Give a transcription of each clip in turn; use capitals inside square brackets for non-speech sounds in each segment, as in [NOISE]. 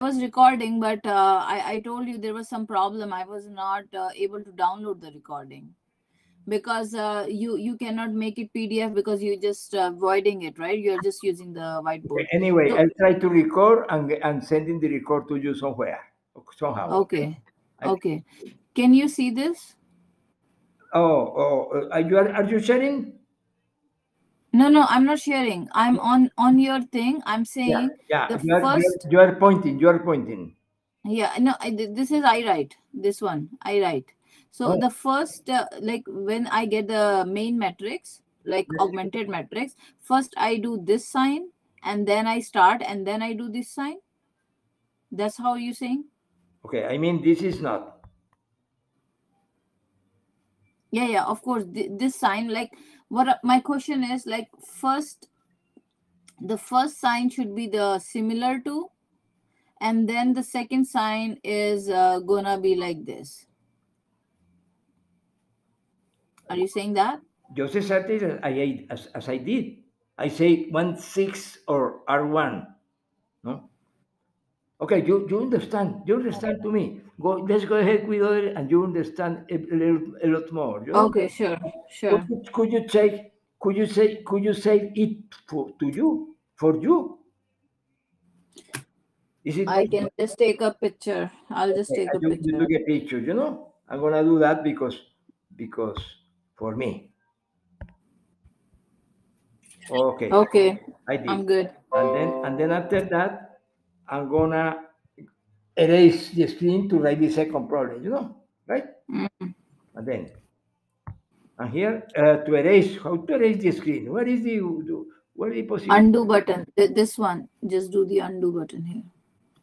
was recording, but uh, I, I told you there was some problem. I was not uh, able to download the recording because uh, you you cannot make it PDF because you're just uh, voiding it, right? You're just using the whiteboard. Anyway, So- I'll try to record and, and sending the record to you somewhere, somehow. Okay. I- Okay. Can you see this? Oh, oh, uh, you are, are you sharing? No, no, I'm not sharing. I'm on on your thing. I'm saying Yeah, The you are, you are- first- you are pointing, you are pointing. Yeah, no, I, this is I write. This one I write. So Oh. the first, uh, like when I get the main matrix, like Yes. augmented matrix, first I do this sign and then I start and then I do this sign. That's how you saying? Okay, I mean, this is not. Yeah, yeah, of course. Th- this sign, like, what my question is, like, first, the first sign should be the similar to, and then the second sign is uh, gonna be like this. Are you saying that? Just exactly as I, as, as I did. I say one six or R1. No? Okay, you, you understand. You understand to me. Go, let's go ahead with other and you understand a, little, a lot more. you know? Okay, sure, sure. Could, you- could you take could you say could you say it for to you for you? Is it I can just take a picture. I'll just Okay, take a you, you picture. took a picture, you know? I'm gonna do that because because for me. Okay, Okay, I did. I'm good. and then and then after that, I'm gonna erase the screen to write the second problem, you know, right? Mm. And then and here uh, to erase, how to erase the screen? Where is the, where is the possibility? Undo button. This one. Just do the undo button here.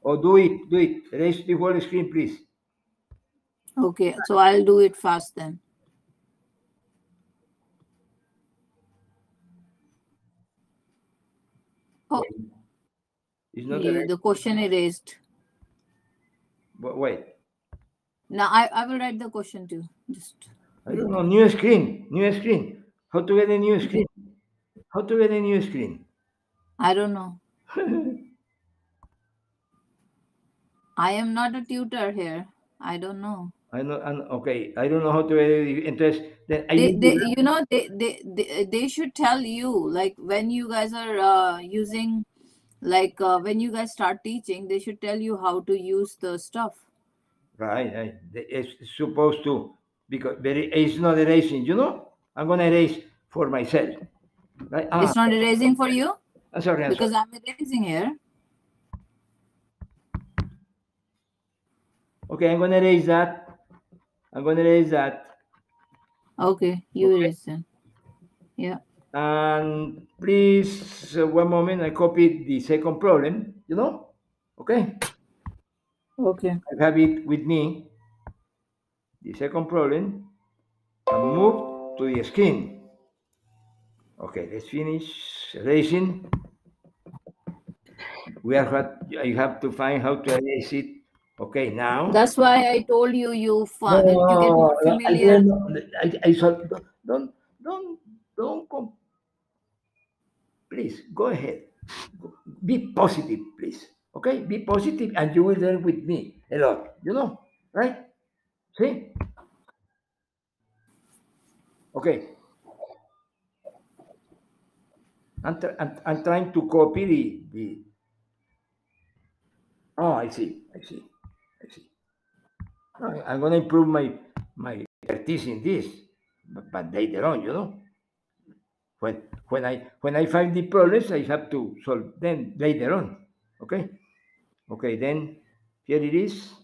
Oh, do it, do it. Erase the whole screen, please. Okay, so I'll do it fast then. Oh, It's not yeah, the question erased. Wa- Wait, Now I, I will write the question too. Just I don't know. New screen, new screen. How to get a new screen? How to get a new screen? I don't know. [LAUGHS] I am not a tutor here. I don't know. I know. I'm, okay, I don't know how to edit. Entonces, then I They, they you know they, they they they should tell you like when you guys are uh, using like uh, when you guys start teaching they should tell you how to use the stuff. right, right. It's supposed to because very. It's not erasing. You know, I'm gonna erase for myself. Right? Ah, It's not erasing for you I'm sorry. I'm because sorry. I'm erasing here. Okay, I'm gonna erase that. I'm gonna erase that. Okay, you Okay. erase. Yeah. And please, uh, one moment. I copied the second problem. You know. Okay. Okay. I have it with me. The second problem. And move to the skin. Okay, let's finish erasing. We are what I have to find how to erase it. Okay, now. That's why I told you you find you get No, more I familiar. didn't- I, I don't, don't, don't, don't com- Please go ahead. Be positive, please. Okay, be positive, and you will learn with me a lot. You know, right? See? Okay. I'm, I'm, I'm trying to copy the, the. Oh, I see. I see. I see. I'm gonna improve my my expertise in this, but, but later on, you know. When when I when I find the problems, I have to solve them later on. Okay. Okay. Then here it is.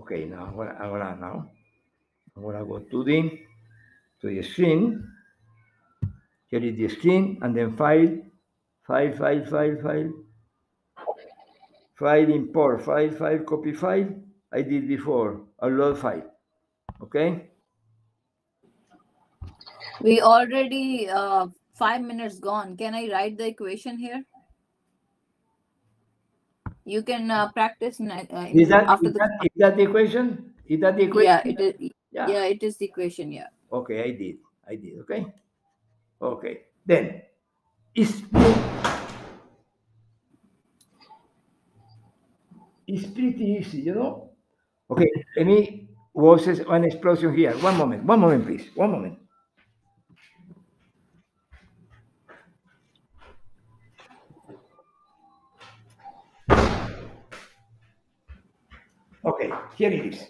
Okay. Now I'm gonna now I'm gonna go to the to the screen. Here is the screen, and then file, file, file, file, file, file import, file, file, copy file. I did before, upload file. Okay? We already uh, five minutes gone. Can I write the equation here? You can uh, practice uh, Is that, after is the. that, is that the equation? Is that the equation? Yeah, it is. Yeah. Yeah, it is the equation. Yeah. Okay, I did. I did. Okay. Okay. Then it's it's pretty easy, you know. Okay. any was an explosion here. One moment. One moment, please. One moment. Okay, here it is.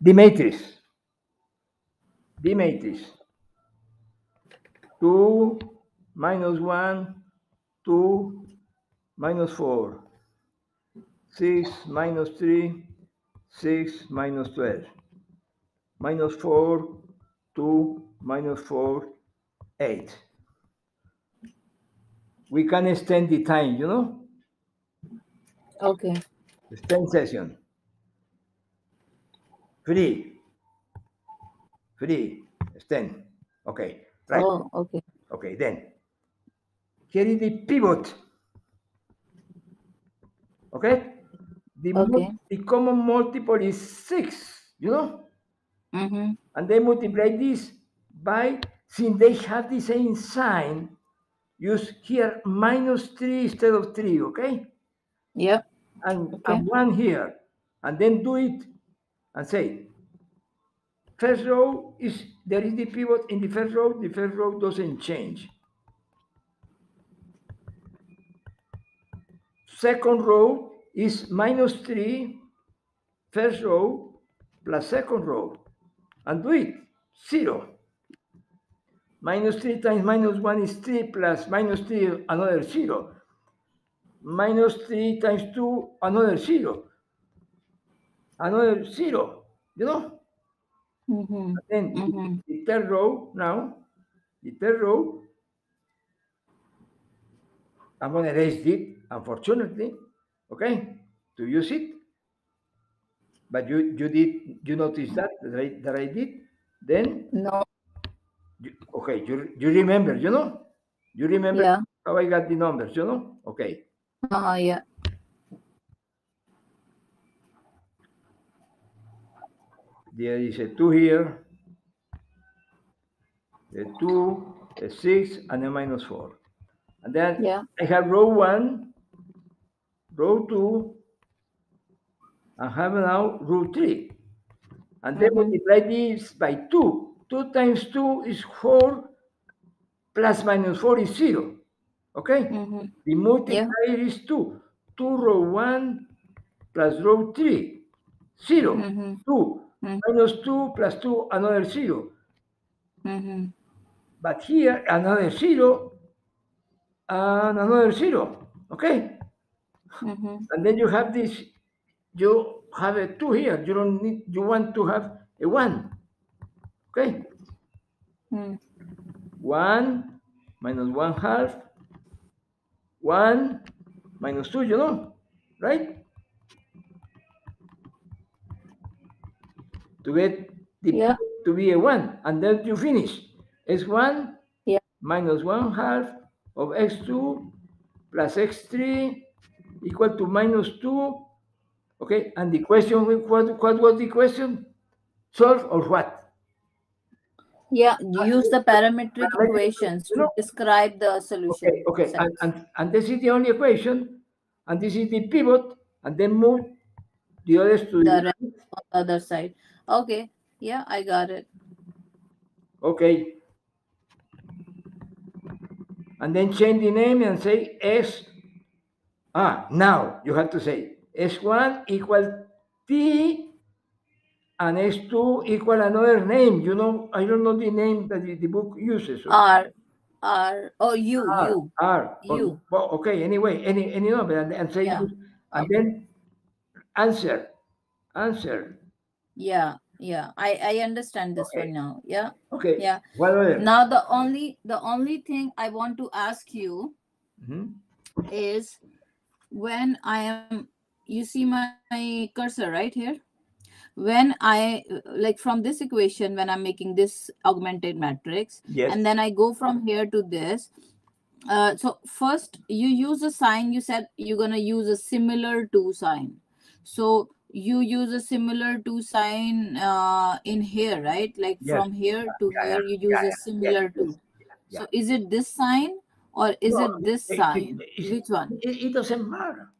The matrix. The matrix. 2 minus 1, 2 minus 4, 6 minus 3, 6 minus 12, minus 4, 2 minus 4, 8. We can extend the time, you know, Okay. extend session. Free. Free. Extend. Okay. Right. Oh, okay. Okay, then here is the pivot. Okay, the, Okay. the common multiple is six, you know, Mm-hmm. and they multiply this by since they have the same sign, use here minus three instead of three, okay, Yep. and, Okay. and one here, and then do it and say first row is there is the pivot in the first row, the first row doesn't change. Second row is minus 3, first row plus second row, and do it, 0. Minus 3 times minus 1 is 3 plus minus 3, another 0. Minus 3 times 2, another 0. Another 0, you know? Mm-hmm. Then the- Mhm. the third row now, the third row, I'm going to erase it, unfortunately, okay, to use it. But you you did you notice that that I, that I did? Then No. you, okay, you you remember, you know, you remember Yeah. how I got the numbers, you know? Okay, Uh, yeah. there is a two here, a two, a six, and a minus four, and then Yeah. I have row one, row two, and have now row three. And then multiply this by two. Two times two is four, plus minus four is zero. Okay? Mm-hmm. The multiplier is two. Two row one plus row three. Zero. Mm-hmm. Two. Mhm. Minus two plus two, another zero. Mm-hmm. But here, another zero, and another zero. Okay? Mm-hmm. and then you have this you have a two here you don't need you want to have a one okay Mm. one minus one half one minus two you know right to get the Yeah. to be a one and then you finish x1 Yeah. minus one half of x2 plus x3 equal to minus 2 okay and the question what, what was the question solve or what Yeah. Use the parametric Parametric, equations you to describe the solution. okay okay and, and, and this is the only equation and this is the pivot and then move the others to The the the other side. Okay. Yeah, I got it. okay and then change the name and say s ah now you have to say s1 equal t and s2 equal another name you know i don't know the name that the, book uses R. R. Oh, you. R, You. R. o- You. Well, okay, anyway, any any number and, and say Yeah. and then answer. Answer. Yeah. Yeah. I I understand this Okay. one now. Yeah. Okay. Yeah. Other? Now the only the only thing I want to ask you Mhm. is when I am you see my, my cursor right here? When I like from this equation when I'm making this augmented matrix Yes. and then I go from here to this uh, so first you use a sign you said you're gonna use a similar to sign. So you use a similar to sign uh, in here right? Like Yes. from here to Yeah, here yeah, you use yeah, a similar yes, to so is it this sign or is No, it this it- it- sign it- which one It, doesn't matter.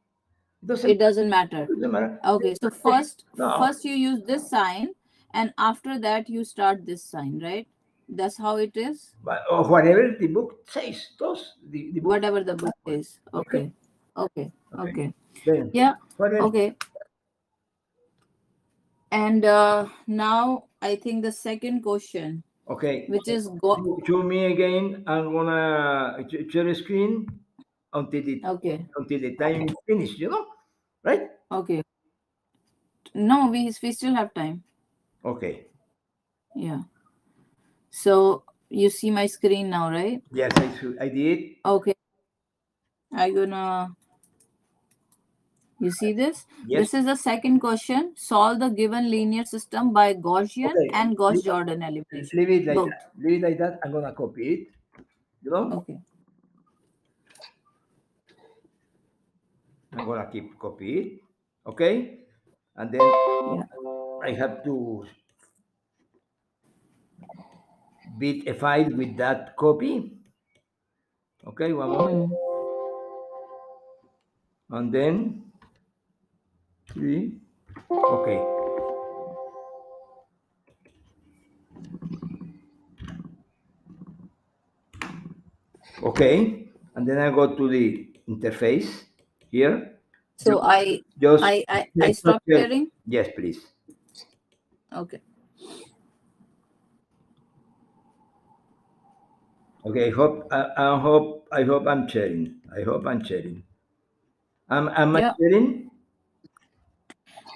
It doesn't, it doesn't matter doesn't matter. okay so first No. first you use this sign and after that you start this sign right that's how it is But, or whatever the book says, those the, the book. whatever the book is Okay. okay okay Okay. okay yeah okay and uh, now i think the second question Okay. which is go Show me again. I'm gonna sh- share the screen until the okay until the time is finished. You know, right? okay no we we still have time Okay. yeah so you see my screen now right Yes, I. I did. okay i gonna you see this Yes. this is the second question solve the given linear system by gaussian Okay. and gauss jordan elimination Leave it like Both. that. Leave it like that. I'm gonna copy it. You know, okay I'm gonna keep copy it. Okay, and then I have to beat a file with that copy. Okay, one moment. Mm. and then three. Okay. Okay, and then I go to the interface here. so i Just i i, I Yes, stop sharing yes, please. okay Okay, I hope I, I hope I hope I'm sharing. I hope I'm sharing. Am am I Yeah. sharing?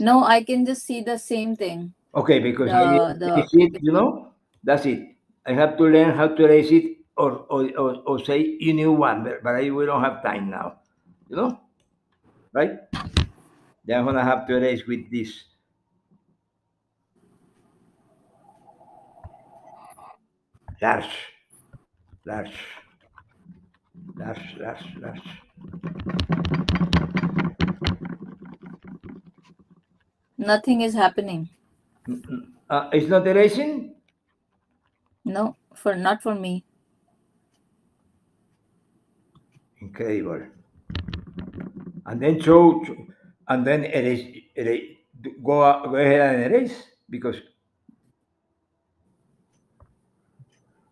No i can just see the same thing Okay, because The- the- it, you know, that's it. I have to learn how to erase it or or, or, or say you knew one, but, but I, we don't have time now. You know? Right? Then I'm gonna have to erase with this. Large. Large. Large, large, large. Nothing is happening Uh, it's not erasing? no for not for me Incredible. And then show, and then erase, erase go, go ahead and erase because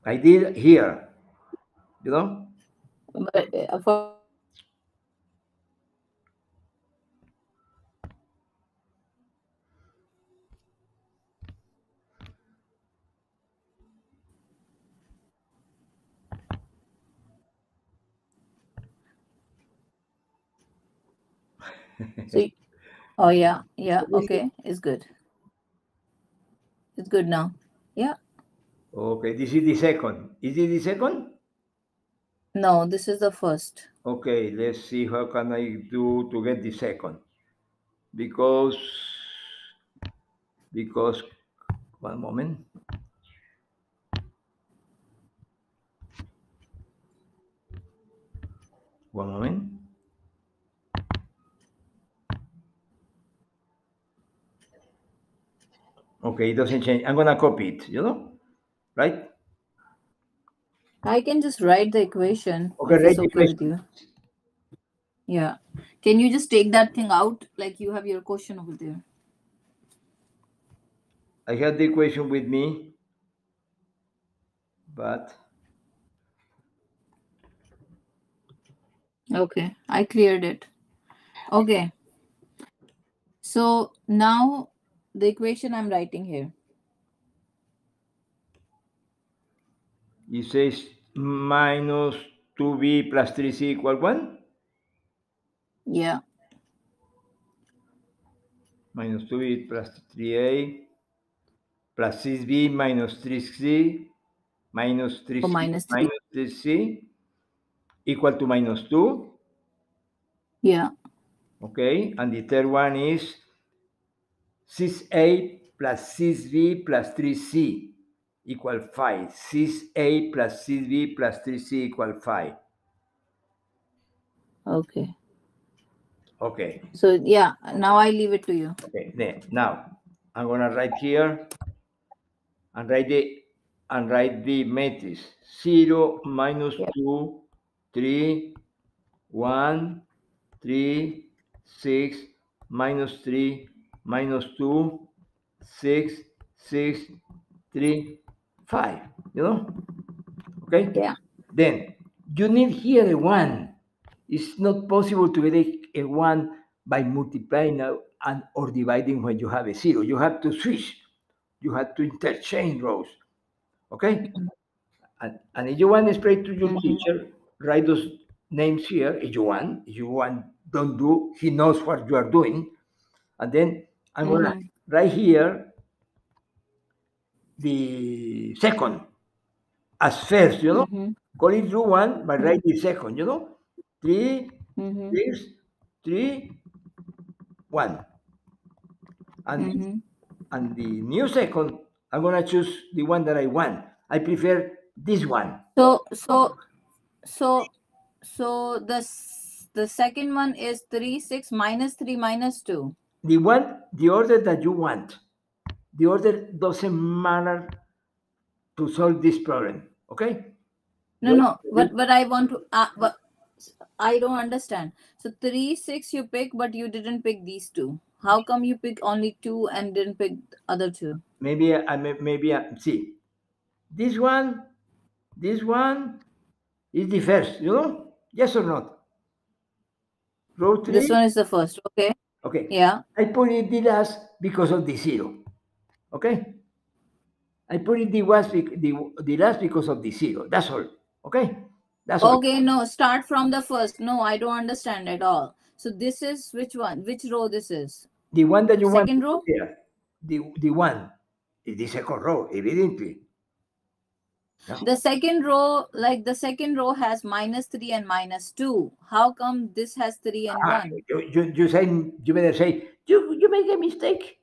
I did here, you know. but uh, for so oh yeah yeah What is it? okay it's good it's good now Yeah. Okay, this is the second. Is it the second? no this is the first Okay, let's see how can I do to get the second. Because, because, one moment. One moment. Okay, it doesn't change. I'm gonna copy it, you know, right? i can just write the equation Okay, write the you yeah can you just take that thing out like you have your question over there I had the equation with me, but Okay, I cleared it. Okay. So now the equation I'm writing here. it says minus 2b plus 3c equal 1. Yeah. minus 2b plus 3a plus 6b minus 3c minus 3c Oh, minus three. minus 3c equal to minus 2. Yeah. Okay, and the third one is 6a plus 6b plus 3c equal 5. 6a plus 6b plus 3c equal 5. Okay. Okay. So yeah, now I leave it to you. Okay. Then now I'm gonna write here and write the and write the matrix zero minus Yeah. two, three, one, three, six, minus three, minus two, six, six, three, five. You know? Okay? Yeah. Then you need here a one. It's not possible to get a, a one by multiplying and or dividing when you have a zero. You have to switch. You have to interchange rows. Okay? And, and if you want to explain to your Mhm. teacher, write those names here if you want. If you want, don't do. He knows what you are doing. And then I'm gonna Mhm. write here the second as first, you know. Mhm. Call it row one, but write the second, you know. Three, Mhm. six, three, one. And Mhm. and the new second, I'm gonna choose the one that I want. I prefer this one. So so so so the the second one is three six minus three minus two. The one, the order that you want. The order doesn't matter to solve this problem. Okay? No, no. But but I want to. Uh, but I don't understand. So three six you pick, but you didn't pick these two. How come you pick only two and didn't pick other two? Maybe I may- maybe I, see. This one, this one is the first, you know? Yes or not? Row three. This one is the first. Okay. Okay. Yeah. I put it the last because of the zero. Okay? I put it the last, the, the last because of the zero. That's all. Okay? That's all. Okay. No. Start from the first. No, I don't understand at all. So this is which one? Which row this is? The one that you want Second row. Yeah. The, the one is the second row, evidently. The second row, like the second row has minus three and minus two. How come this has three and Ah, one? you, you, you say you better say you you make a mistake.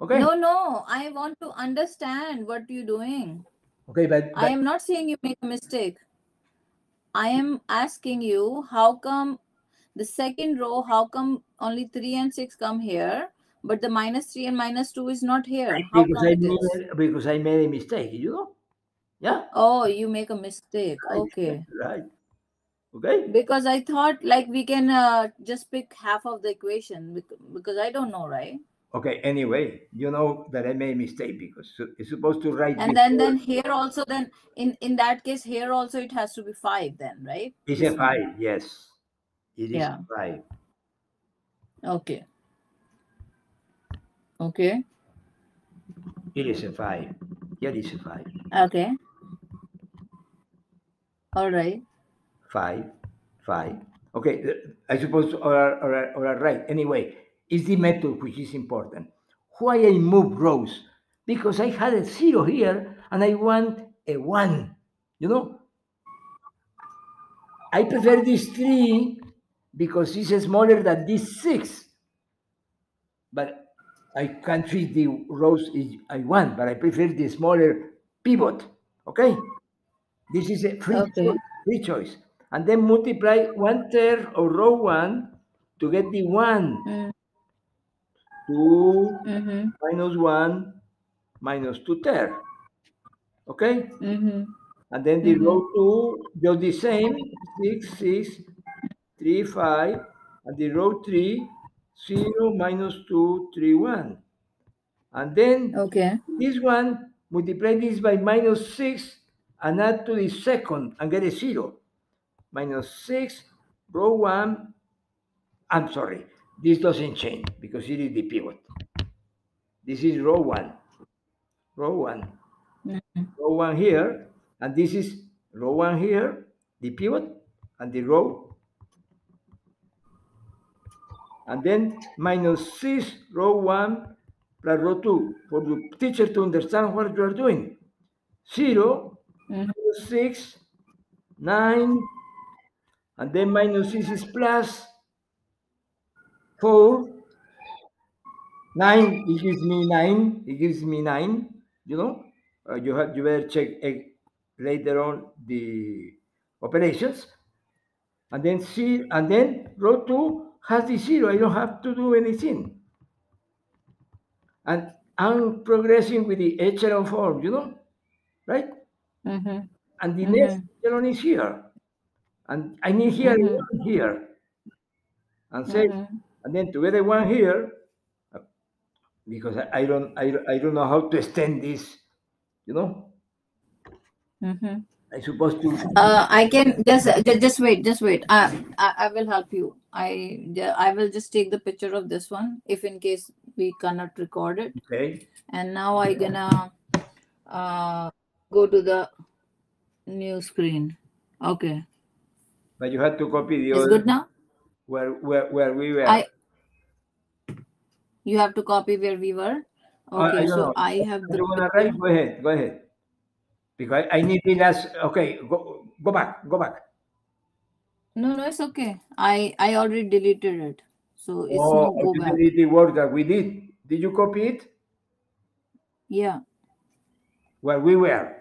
Okay. No, no. I want to understand what you're doing. Okay, but, I am not saying you make a mistake. I am asking you how come the second row, how come only three and six come here, but the minus three and minus two is not here? How because I made, because I made a mistake, you know. Yeah. Oh, you make a mistake. Right. Okay. Right. Okay. Because I thought like we can uh, just pick half of the equation because I don't know, right? Okay. Anyway, you know that I made a mistake because it's supposed to write. And then before- then here also then in in that case here also it has to be five then, right? It's a five. Yes. It is Yeah. five. Okay. Okay. It is a five. Here is a five. Okay. All right. Five. Five. Okay. Uh, I suppose or or or right. Anyway, it's the method which is important. Why I move rows? Because I had a zero here and I want a one. You know. I prefer this three because it's smaller than this six. But I can't treat the rows I want, but I prefer the smaller pivot. Okay? This is a free, Okay. choice, free choice. And then multiply one third of row one to get the one. Mm, Two Mm-hmm. minus one minus two third. Okay? Mm-hmm. And then the row two, just the same, six, six, three, five, and the row three, zero minus two, three, one. And then Okay. this one, multiply this by minus six and add to the second and get a zero. Minus six, row one, I'm sorry, this doesn't change because it is the pivot. This is row one, row one, Mhm. row one here, and this is row one here, the pivot, and the row. And then minus six, row one, plus row two, for the teacher to understand what you are doing. Zero, Mhm. minus six, nine, and then minus six is plus four, nine, it gives me nine, it gives me nine, you know. Uh, you have you better check eh, later on the operations. and then C, and then row two has the zero. I don't have to do anything. And I'm progressing with the echelon form, you know, right? Mm-hmm. And the next echelon is here. And I need here Mhm. one here. And say, Mhm. and then together one here, uh, because I, I don't I, don't- I don't know how to extend this, you know. Mhm. I supposed to Uh, I can just just wait, just wait. Uh, I I will help you. I I will just take the picture of this one if in case we cannot record it. okay. And now I gonna uh go to the new screen. Okay, But you had to copy the it's other good now. where where where we were. I you have to copy where we were. Uh, I Okay, don't so know. I have you wanna picture. write? Go ahead, go ahead. Because I, need the last okay, go go back, go back. No, no, it's okay. I I already deleted it, so it's Oh, no go back. the work that we did. Did you copy it? Yeah. Where we were.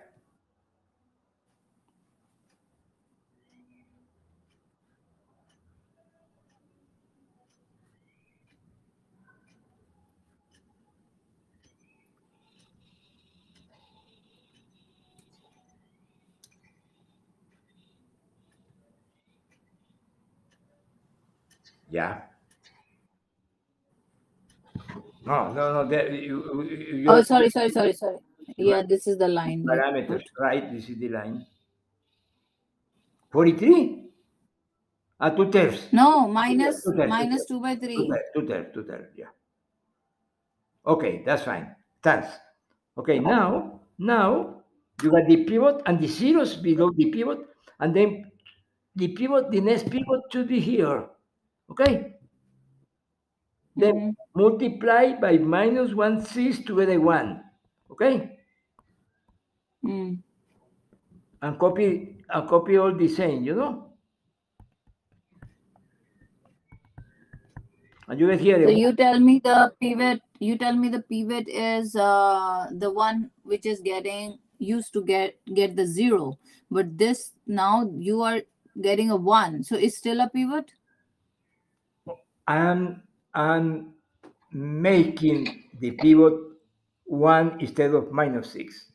Yeah. No, no, no. There, you, you, Oh, sorry, sorry, sorry, sorry. Yeah, this is the line. parameters, right? This is the line. 43? Ah, two thirds. No, minus Two thirds, minus two by Two three. thirds, two thirds, two thirds, yeah. Okay, that's fine. Thanks. Okay, now, now you got the pivot and the zeros below the pivot, and then the pivot, the next pivot should be here. Okay? Then Mhm. multiply by minus one six to get a one. Okay? Mm. And copy and copy all the same, you know? And you get here So you tell me the pivot. You tell me the pivot is uh the one which is getting used to get get the zero, but this now you are getting a one. So it's still a pivot. I'm I'm making the pivot one instead of minus six.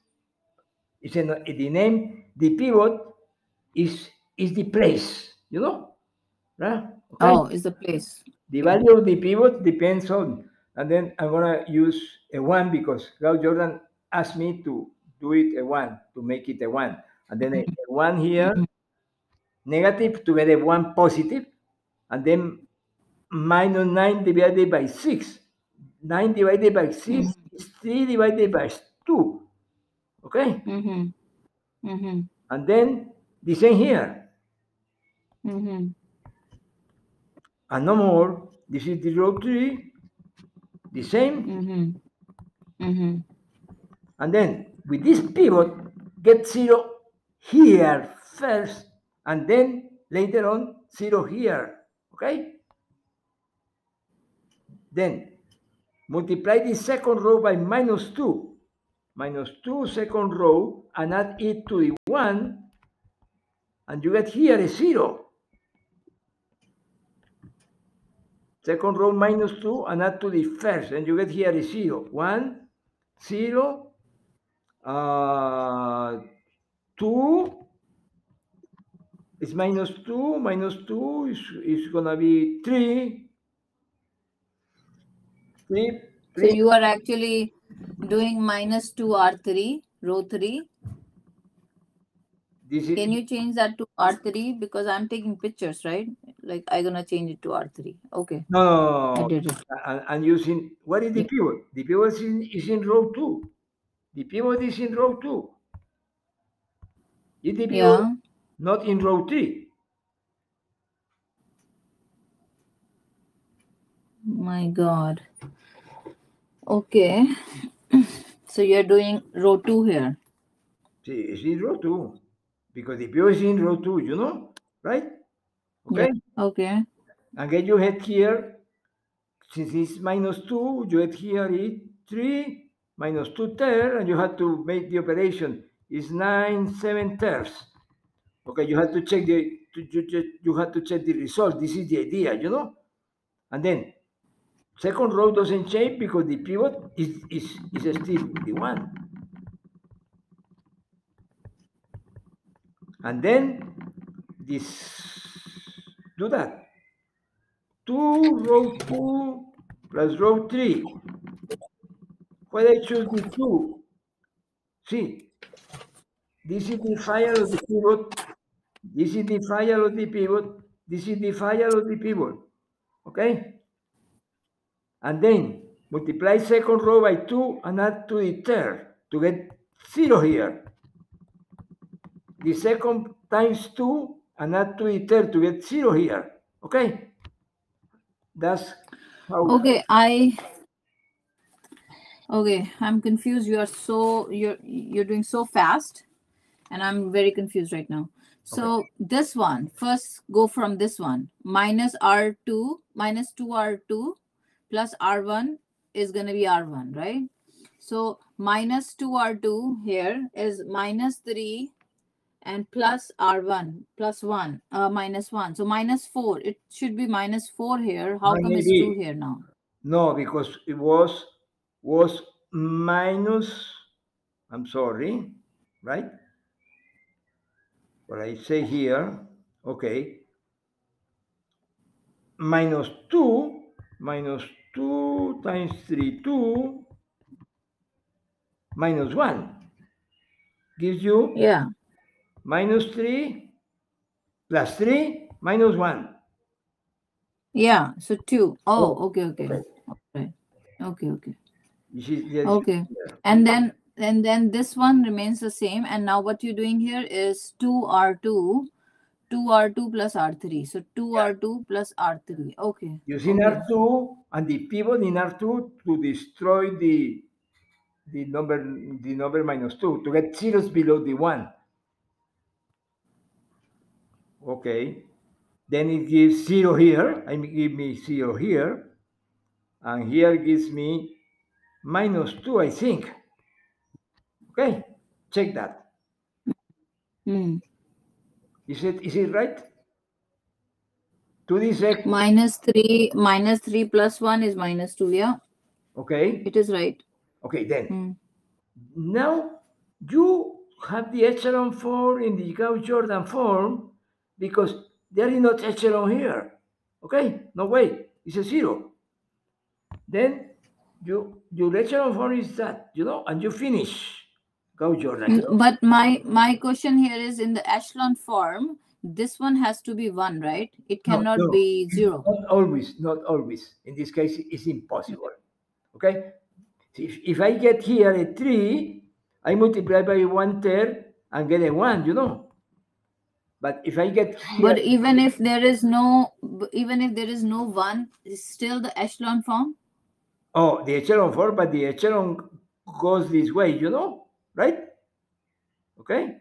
It's in the name. The pivot is is the place, you know, right? Okay. Oh, is the place. The value of the pivot depends on, and then I'm gonna use a one because Gauss Jordan asked me to do it a one to make it a one, and then a, a mm-hmm. one here negative to get a one positive, and then minus 9 divided by 6. 9 divided by 6 is 3 divided by 2. Okay? Mm-hmm. Mm-hmm. And then the same here. Mm-hmm. And no more. This is the row 3. The same. Mm-hmm. Mm-hmm. And then with this pivot, get 0 here first. And then later on, 0 here. Okay? Then multiply the second row by minus 2. Minus 2 second row and add it to the 1. And you get here a 0. Second row minus 2 and add to the first. And you get here a 0. 1, 0, uh, 2 is minus 2. Minus 2 is, is going to be 3. 3, So you are actually doing minus two R three row three. This is Can you change that to R three because I'm taking pictures, right? Like I'm gonna change it to R three. Okay, no, no, no, I did it. And, and using what is the pivot? The pivot is in, is in row two. The pivot is in row two. Is the pivot Yeah. not in row three? My God. Okay. [CLEARS THROAT] So you're doing row two here. See, it's in row two because the pivot is in row two. You know, right? Okay. Okay. And get your head here. Since it's minus two, you head here is three minus two thirds, and you have to make the operation. Is nine seven thirds. Okay, you have to check the to you, you have to check the result. This is the idea, you know. And then second row doesn't change because the pivot is is, is still the one. And then this do that. Two row two plus row three. Why I choose the two? See, this is the file of the pivot. This is the file of the pivot. This is the file of the pivot. Okay? And then multiply second row by 2 and add to the third to get 0 here. The second times 2 and add to the third to get 0 here. Okay? That's how. Okay, I. Okay, I'm confused. You are so you're you're doing so fast, and I'm very confused right now. So this one first go from this one minus R2 minus 2R2 plus R1 is gonna be R1, right? So minus 2R2 here is minus 3 and plus R1 plus 1 uh, minus 1. So minus 4. It should be minus 4 here. How come it's 2 here now? No, because it was was minus. I'm sorry, right? What I say here, okay. Minus two, minus two times three, two, minus one gives you Yeah. minus three plus three minus one. Yeah. So 2. Oh, Oh, okay, okay. okay. Okay. Okay, okay. You see, there is- Okay. And then and then this one remains the same. And now what you're doing here is 2R2, 2R2 plus R3. So 2R2 plus R3. Okay. using Okay. R2 and the pivot in R2 to destroy the the number the number minus 2 to get zeros below the 1. Okay. Then it gives 0 here. I mean, give me 0 here. And here gives me minus 2, I think. Okay. Check that. Hmm. Is it is it right? To this x, Minus 3 minus 3 plus 1 is minus 2. Yeah. okay. It is right. Okay, then Hmm. Now you have the echelon form in the Gauss Jordan form because there is not echelon here. Okay, no way, it's a zero. Then you your echelon form is that, you know, and you finish Gauss Jordan. But my my question here is in the echelon form, this one has to be 1, right? It cannot no, be 0. Not always, not always. In this case, it's impossible. Okay? If, if I get here a three, I multiply by one third and get a one, you know. But if I get here, But even if there is no even if there is no 1, is still the echelon form? oh, the echelon form, but the echelon goes this way, you know, right? Okay?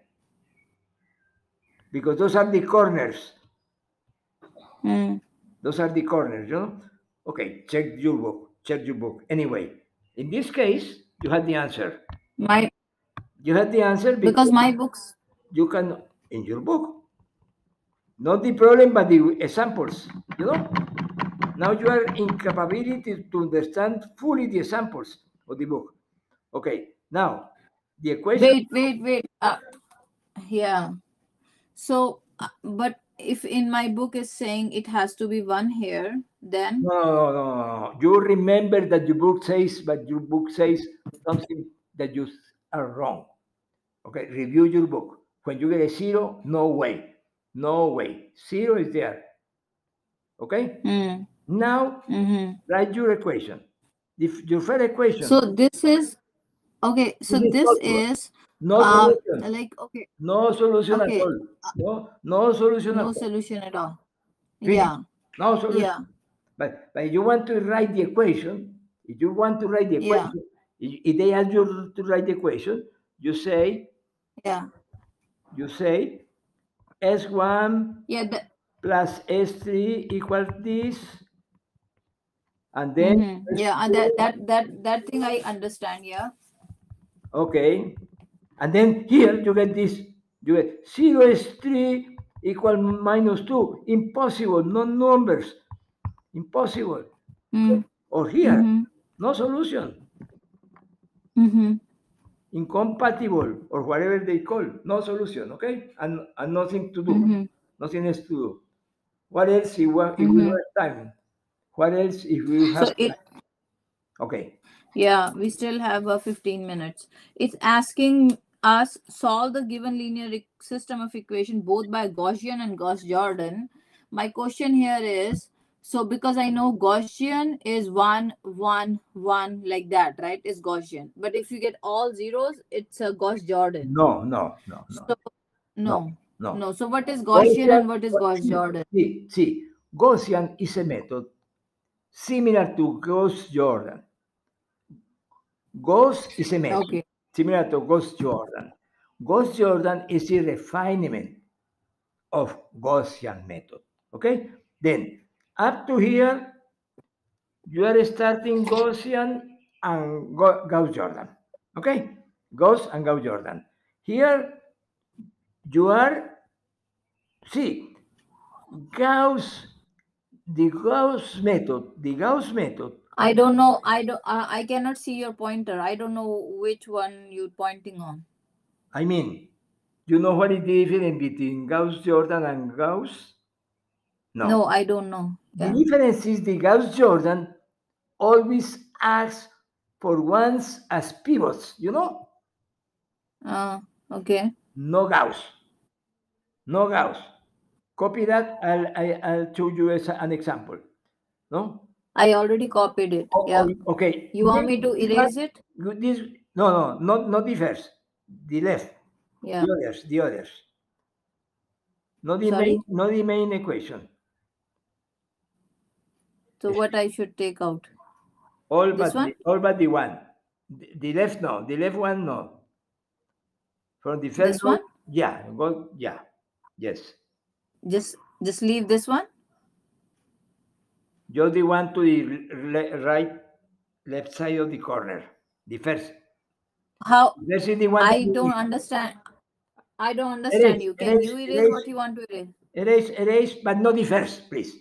Because those are the corners. Hmm. Those are the corners, you know. Okay, check your book. Check your book. Anyway, in this case, you had the answer. My You had the answer because my books you can in your book. Not the problem, but the examples. You know. Now you are incapability to understand fully the examples of the book. Okay. Now the equation. wait wait wait uh, yeah so uh, but if in my book is saying it has to be one here then No, no, no, no. You remember that your book says, but your book says something that you are wrong. Okay, review your book. When you get a zero, no way, no way. Zero is there. Okay. Hmm. Now mhm. write your equation. The, f- your first equation. so this is okay so This is this possible. is no uh, solution. like okay No solution okay, at all. No, no solution no at all. solution at all Finish. yeah No solution. yeah But but you want to write the equation. If you want to write the equation, if if they ask you to write the equation, you say yeah you say S1 yeah that, plus S3 equals this, and then mhm. yeah and that that that that thing i understand yeah okay, and then here you get this. You get zero S3 equal minus 2. Impossible, no numbers. Impossible. Mm, Or here, mhm, no solution. mhm. Incompatible, or whatever they call, no solution, okay? And, and nothing to do, Mhm. nothing else to do. What else if we, if we Mhm. don't have time? What else if we have So it? Okay. Yeah, we still have uh, 15 minutes. It's asking us solve the given linear system of equation both by Gaussian and Gauss-Jordan. My question here is, so because I know Gaussian is one, one, one like that, right? Is Gaussian. But if you get all zeros, it's a Gauss-Jordan. No, no, no, no, So no, no. no. So what is Gaussian and what is Gauss-Jordan? See, see, Gaussian is a method similar to Gauss-Jordan. Gauss is ah, a method Okay. similar to Gauss-Jordan. Gauss-Jordan is a refinement of Gaussian method. Okay? Then, up to here, you are starting Gaussian and Ga- Gauss-Jordan. Okay? Gauss and Gauss-Jordan. Here, you are, see, Gauss, the Gauss method, the Gauss method I don't know. I don't. Uh, I cannot see your pointer. I don't know which one you're pointing on. I mean, you know what is the difference between Gauss Jordan and Gauss? No, No, I don't know. The difference is the Gauss Jordan always asks for ones as pivots, you know? Uh, okay. No Gauss. No Gauss. Copy that. I'll, I, I'll show you as an example. No? I already copied it. Oh, Yeah. oh, Okay. You want me to erase it? This, no, no, not, not the first. The left. Yeah. The others. The others. Not the, Sorry? main, not the main equation. So what I should take out? All This but one? the, all but the one. The, the left no. The left one no. From the first This one? Yeah. Go. Yeah. Yes. Just just leave this one. Just the one to the le- right, left side of the corner. The first. How? This is the one. I don't understand. I don't understand Erase, you. Can erase, you erase erase. what you want to erase? Erase, erase, but not the first, please.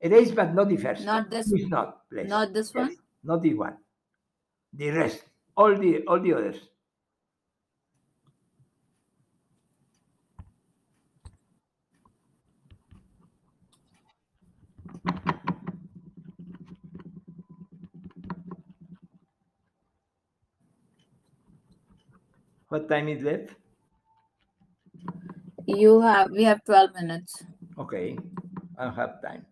Erase, but not the first. Not this. Please not, please. Not this Yes, one. Not the one. The rest. All the all the others. What time is left? You have. We have 12 minutes. Okay, I don't have time.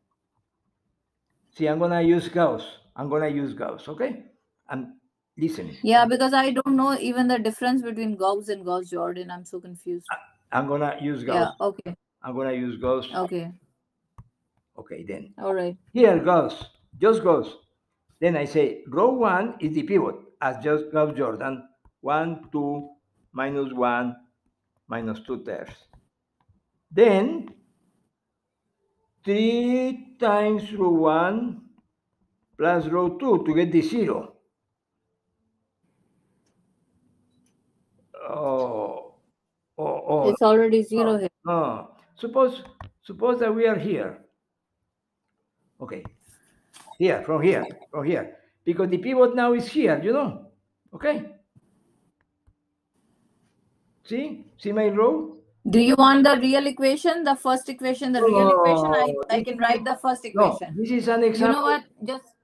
See, I'm gonna use Gauss. I'm gonna use Gauss, okay? I'm listening. Yeah, because I don't know even the difference between Gauss and Gauss Jordan. I'm so confused. I'm gonna use Gauss. Yeah. Okay. I'm gonna use Gauss. Okay. Okay, then. All right. Here Gauss, just Gauss. Then I say row one is the pivot as just Gauss Jordan. One, two, minus one, minus two thirds. Then three times row one plus row two to get the zero. Oh, oh, oh. It's already oh, zero here. No. Suppose suppose that we are here. Okay. Here, from here, from here. Because the pivot now is here, you know. Okay. See? See my row? Do you want the real equation, the first equation, the real equation? I, I can write the first No, equation. this is an example. you know what? Just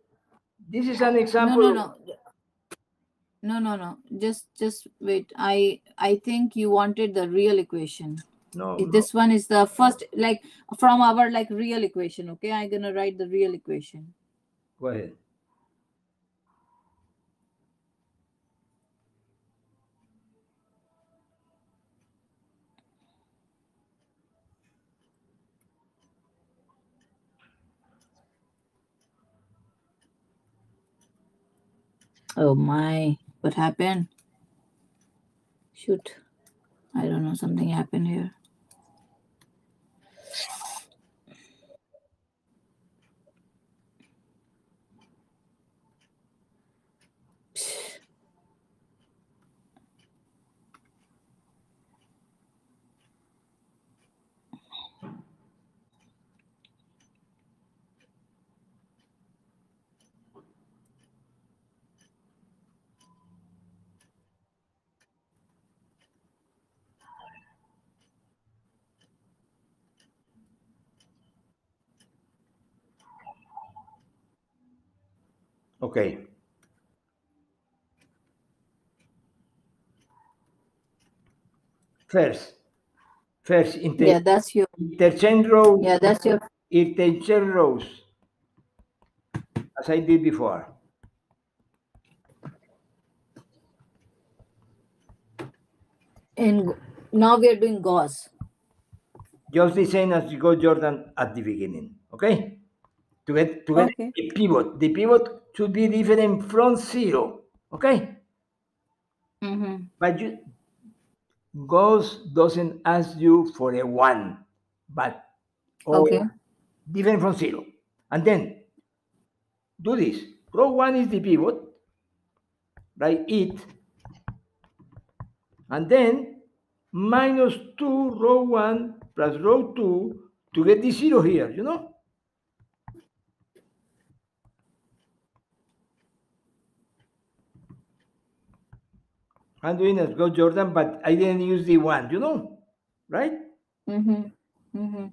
This is an example. no, no. No, no, no. no. Just, just wait. I, I think you wanted the real equation. No, If no. This one is the first, like from our like real equation. Okay, I'm gonna write the real equation. Go ahead. Oh my, what happened? Shoot, I don't know. Something happened here. Okay. First, first inter Yeah, that's your interchange rows, yeah, that's your interchange rows, as I did before. and now we are doing Gauss. Just the same as you Gauss Jordan at the beginning. Okay? To get to get Okay. a pivot. The pivot should be different from zero. Okay? Mm-hmm. But you Gauss doesn't ask you for a one, but Okay. different from zero. And then do this. Row one is the pivot, right? it, and then minus two row one plus row two to get the zero here, you know? I'm doing as Gauss Jordan, but I didn't use the one, you know, right? Mm-hmm. Mm-hmm.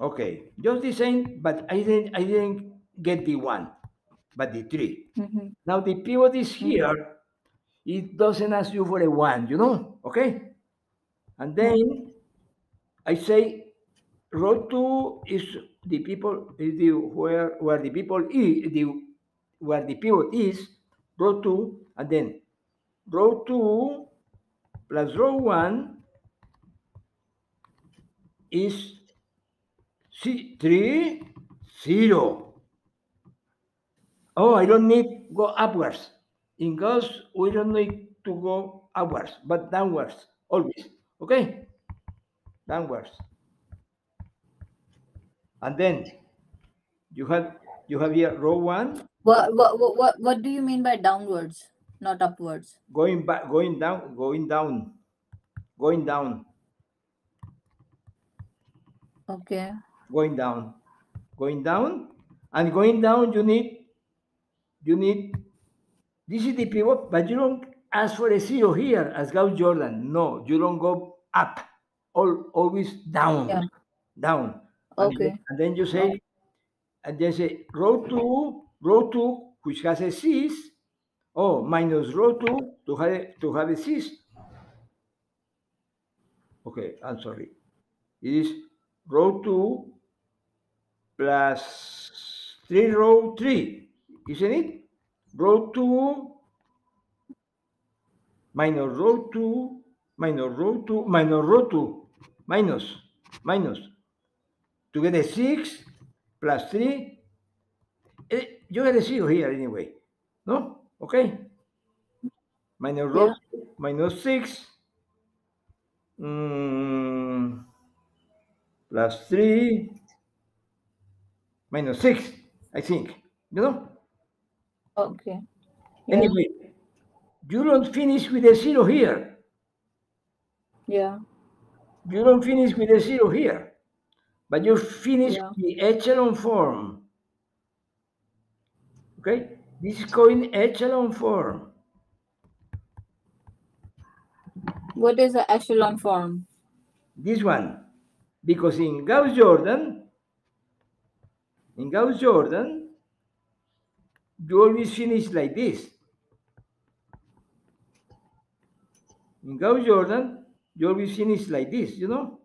Okay, just the same, but I didn't I didn't get the one, but the three. Mm-hmm. Now the pivot is here. It doesn't ask you for a one, you know, okay? And then I say row two is the people is the where where the people is the where the pivot is row two, and then row two plus row one is C three zero. Oh, I don't need go upwards. In Gauss, we don't need to go upwards, but downwards always. Okay? Downwards. And then you have you have here row one what what what what do you mean by downwards, not upwards? going back going down going down going down Okay. going down going down and going down you need you need this is the pivot but you don't ask for a zero here as Gauss Jordan no you don't go up all always down Yeah. down and, Okay. then, and then you say and then say row two row two which has a six oh minus row two to have to have a six okay i'm sorry it is row two plus three row three, isn't it? Row two minus row two minus row two minus row two minus minus to get a six plus three. Eh, you get a zero here anyway. No? Okay. Minus row two minus six mm, plus three minus six, I think. You know? Okay. Yeah. Anyway, you don't finish with a zero here. Yeah. You don't finish with a zero here. But you finish Yeah. the echelon form. Okay? This is called echelon form. What is the echelon form? This one. Because in Gauss Jordan, in Gauss Jordan, you always finish like this. In Gauss Jordan, you always finish like this, you know?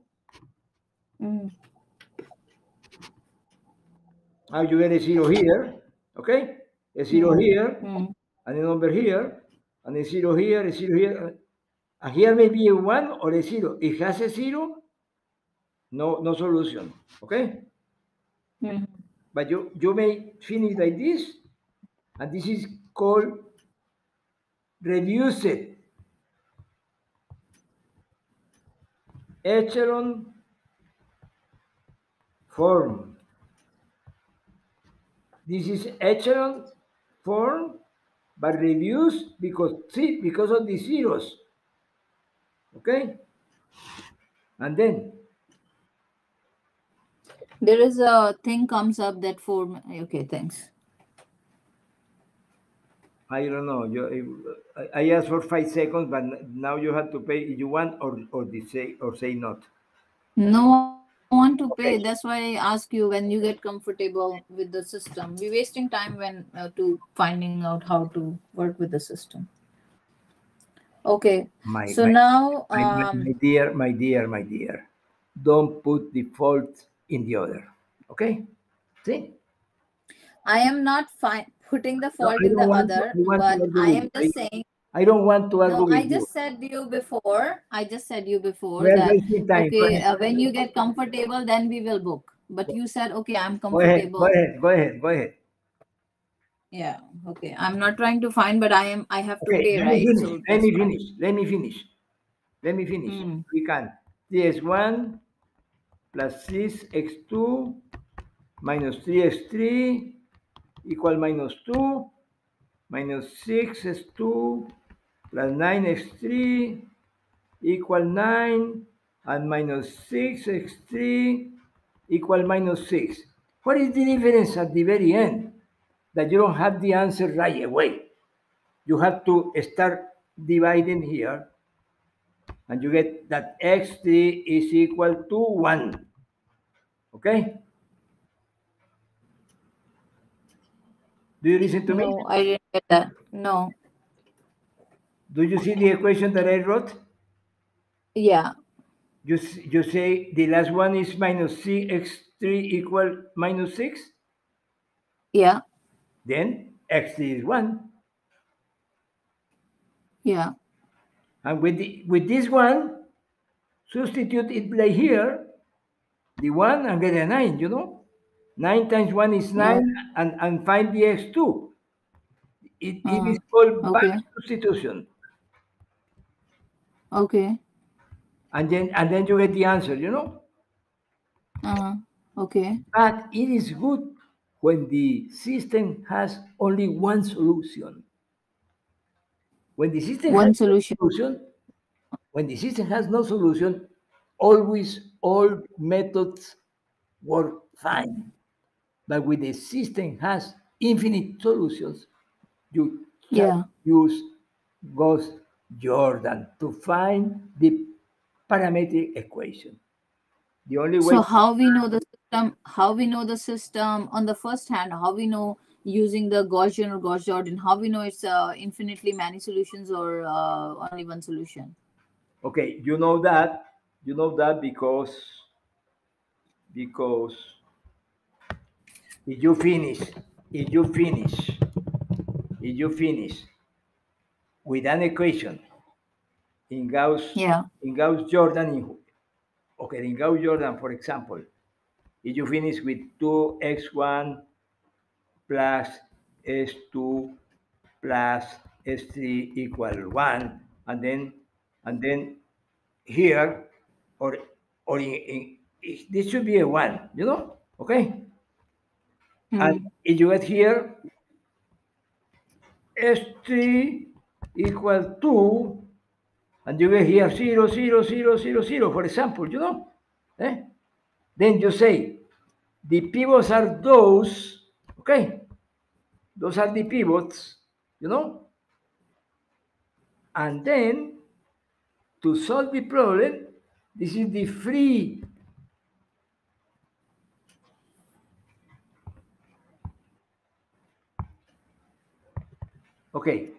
Mm. Now you get a zero here, okay? A zero here, Mm. and a number here, and a zero here, a zero here. And here may be a one or a zero. It has a zero, no, no solution, okay? Mhm. But you, you may finish like this, and this is called reduced echelon form. This is echelon form, but reduced because see, because of the zeros. Okay? And then There is a thing comes up that form. Okay, thanks. I don't know. You, I I asked for five seconds, but now you have to pay if you want or or the say or say not. No, want to pay. Okay. That's why I ask you when you get comfortable with the system. We're wasting time when uh, to finding out how to work with the system. Okay, My, so my, now my, my- um, my dear, my dear, my dear, don't put the fault in the other. Okay? See? I am not fi- putting the fault I in the don't want to- other, I want to but I am just saying. I don't want to argue No, I you. just said you before. I just said you before We're that time. Okay, uh, when you get comfortable, then we will book. But you said okay, I'm comfortable. Go ahead. Go ahead. Go ahead. Go ahead. Yeah, okay. I'm not trying to find, but I am. I have to Okay, pay, let me right? finish. So let me finish. Let me finish. Let me finish. Mm. We can. ds1 plus 6x2 minus 3x3 equal minus 2 minus 6x2 plus 9x3 equal 9 and minus 6x3 equal minus 6. What is the difference at the very end? That you don't have the answer right away. You have to start dividing here and you get that x3 is equal to 1. Okay? Do you listen to me? No, I didn't get that. No. Do you see the equation that I wrote? Yeah. You, you say the last one is minus cx3 equal minus 6? Yeah. Then x3 is 1. Yeah. And with, the, with this one, substitute it like here, the 1 and get a 9, you know? 9 times 1 is 9 and, and find the x2. It, it oh, is called okay. back substitution. Okay. And then, and then you get the answer, you know? Uh, okay. But it is good when the system has only one solution. When the system One has no solution. solution, when the system has no solution, always all methods work fine. But when the system has infinite solutions, you Yeah. use Gauss Jordan to find the parametric equation. The only way So how we know the system? How we know the system on the first hand? How we know using the Gaussian or Gauss Jordan? How we know it's uh, infinitely many solutions or uh, only one solution? Okay, you know that. You know that because because if you finish, if you finish, if you finish with an equation in Gauss Yeah. in Gauss Jordan, in, okay, in Gauss Jordan, for example, if you finish with 2x1 plus s2 plus s3 equal 1, and then and then here or or in, in, this should be a 1, you know? Okay? Hmm. And if you get here s3 equal 2 and you get here 0, 0, 0, 0, 0, for example, you know? Eh? Then you say the pivots are those, okay? Those are the pivots, you know? And then to solve the problem, this is the free Okay.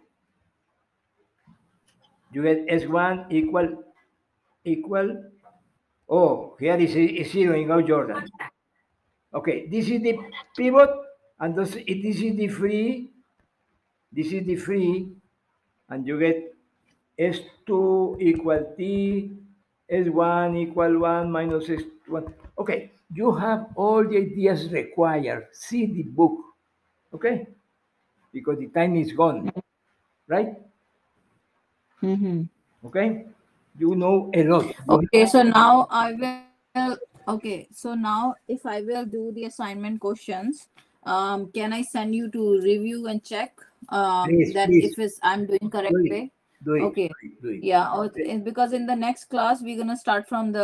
You get S1 equal equal. Oh, here is, is zero in Gauss Jordan. Okay, this is the pivot, and this, this is the free. This is the free, and you get S2 equal T, S1 equal 1 minus S1. Okay, you have all the ideas required. See the book, okay? Because the time is gone, right? Mm-hmm. Okay? You know a lot. Okay, so now I will. Okay, so now if I will do the assignment questions, um, can I send you to review and check um, Please, that please. if it's I'm doing correct Do it. way? do it. Okay. Do it. Yeah, oh, it's because in the next class we're gonna start from the